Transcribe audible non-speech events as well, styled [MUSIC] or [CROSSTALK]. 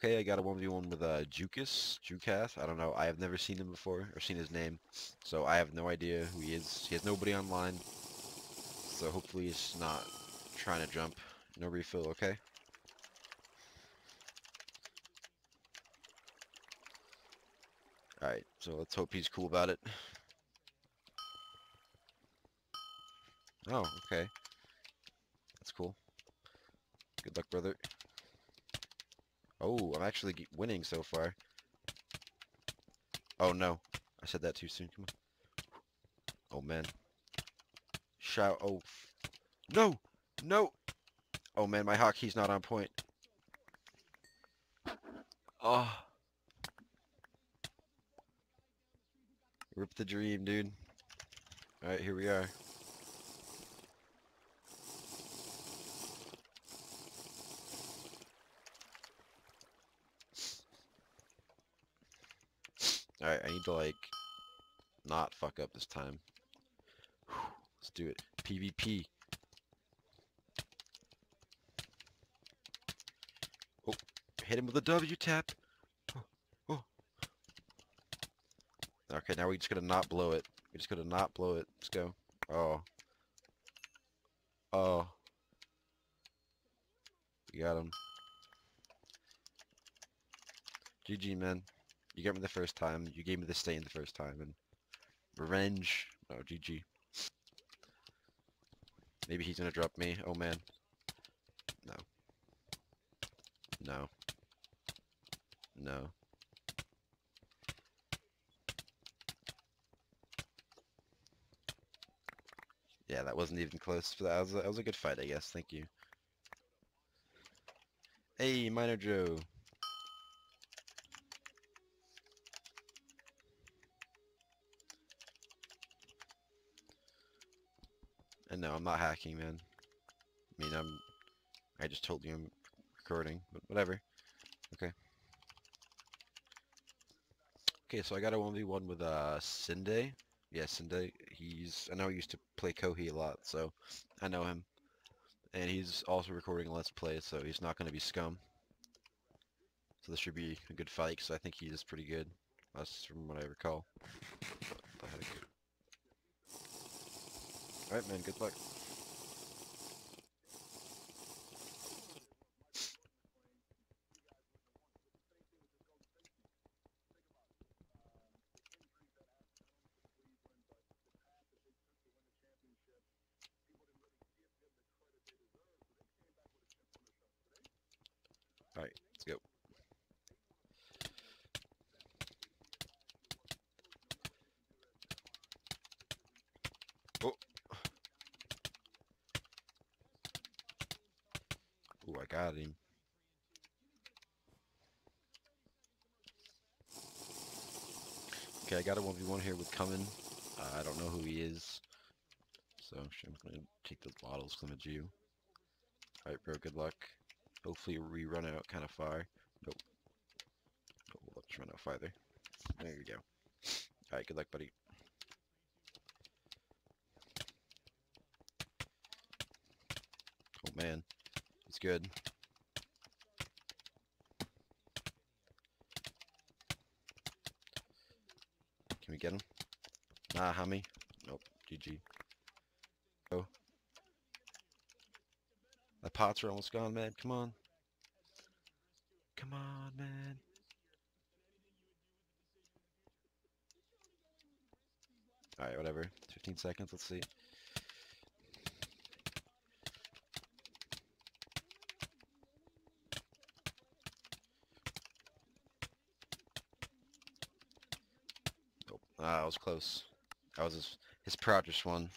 Okay, I got a 1v1 with uh, Jukas, Jukas, I don't know. I have never seen him before, or seen his name, so I have no idea who he is. He has nobody online, so hopefully he's not trying to jump. No refill, okay? Alright, so let's hope he's cool about it. Oh, okay. That's cool. Good luck, brother. Oh, I'm actually winning so far. Oh no, I said that too soon. Come on. Oh man. Shout. Oh. No! No! Oh man, my hotkey's not on point. Oh. Rip the dream, dude. Alright, here we are. Alright, I need to like not fuck up this time. [SIGHS] Let's do it. PvP. Oh, hit him with a W tap. Oh, [GASPS] oh. Okay, now we just gotta not blow it. We just gotta not blow it. Let's go. Oh. Oh. We got him. GG, man. You got me the first time. You gave me the stain the first time, and revenge. Oh, GG. Maybe he's gonna drop me. Oh man. No. No. No. Yeah, that wasn't even close. But that was a, that was a good fight, I guess. Thank you. Hey, Minor Joe. And no, I'm not hacking, man. I mean, I'm... I just told you I'm recording, but whatever. Okay. Okay, so I got a 1v1 with, uh, Sinde. Yeah, Sinde. He's... I know he used to play Kohi a lot, so I know him. And he's also recording a Let's Play, so he's not going to be scum. So this should be a good fight, because I think he is pretty good. That's from what I recall. What the heck? Alright, man, good luck. Alright, let's go. I got him. Okay, I got a 1v1 here with Cumin. Uh, I don't know who he is. So I'm gonna take those bottles from the Jew. Alright, bro, good luck. Hopefully we run out kind of far. Nope. Oh, let's run out farther. There you go. Alright, good luck, buddy. Oh man, it's good. Can we get him? Nah, Hammy. Nope. GG. Oh. My pots are almost gone, man. Come on. Come on, man. Alright, whatever. 15 seconds, let's see. Nope. Ah, I was close. That was his, his proudest one.